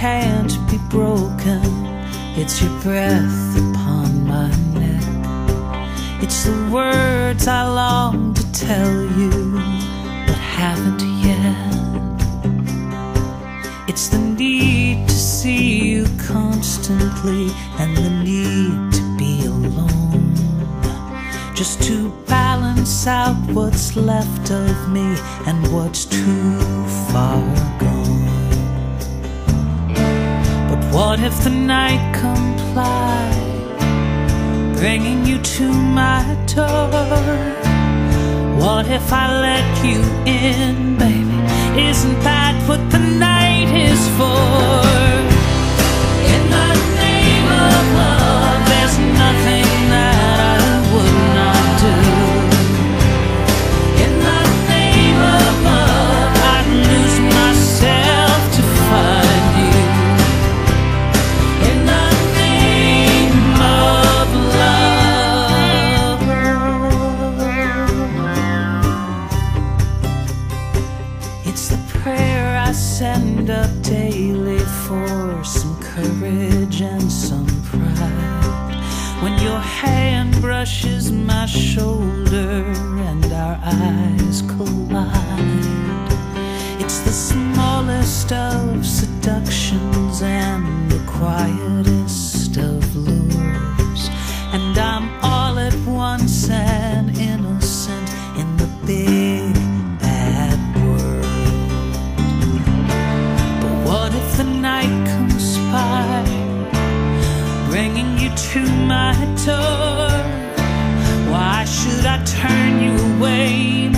can't be broken. It's your breath upon my neck. It's the words I long to tell you, but haven't yet. It's the need to see you constantly and the need to be alone. Just to balance out what's left of me and what's too far gone. What if the night complied, bringing you to my door? What if I let you in, baby? Isn't that what the night daily for some courage and some pride. When your hand brushes my shoulder and our eyes collide. To my door? Why should I turn you away?